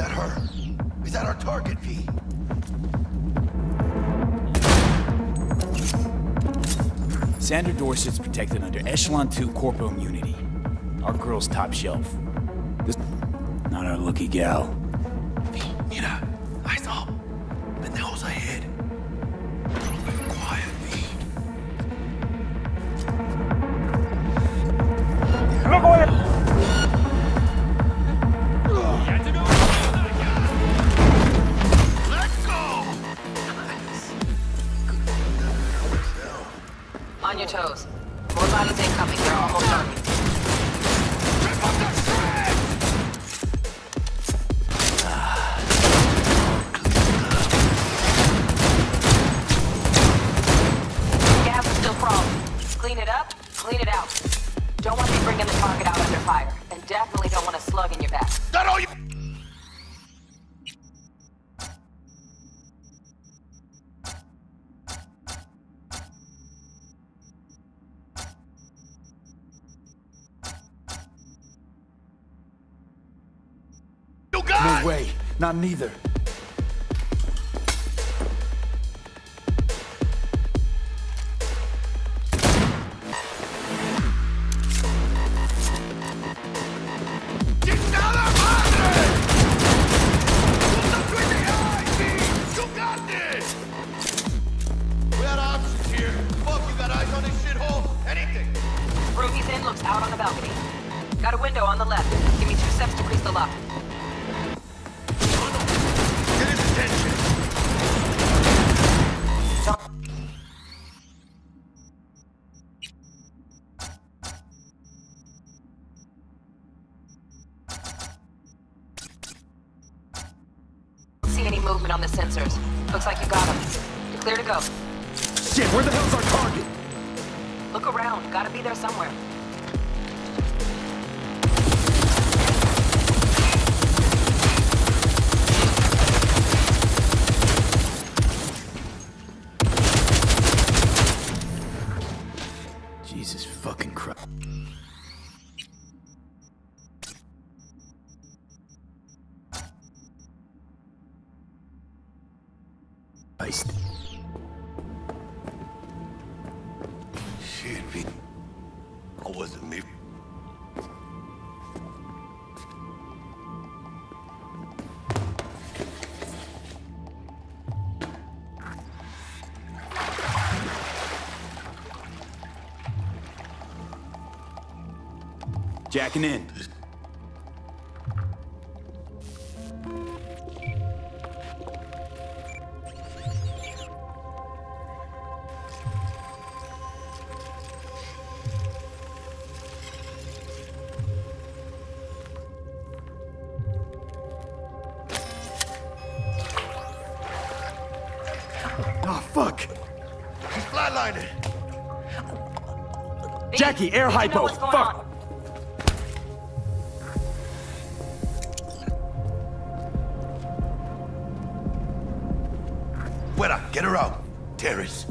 Is that our target, V? Sandra Dorsett's protected under Echelon 2 Corpo Immunity. Our girl's top shelf. This... Not our lucky gal. V, mira. Eyes up. Pendejos ahead. On your toes. More bodies incoming. They're almost done. Gas still crawling. Clean it up, clean it out. Don't want you bringing the target out under fire. And definitely don't want a slug in your back. That all you... You got No way. Not neither. ¡Chingada madre! ¡Puta twenty eyes, V! You got this! We got options here. Fuck, you got eyes on this shithole? Anything. Room he's in looks out on the balcony. Got a window on the left. Give me two steps to grease the lock. Any movement on the sensors? Looks like you got them. You're clear to go. Shit, where the hell's our target? Look around. Gotta be there somewhere. Jesus fucking Christ. Christ. Shit, V. That wasn't me. Jacking in. Oh, fuck. He's flatlining. Jackie, air hypo. Fuck. on. Get her out. Terrace.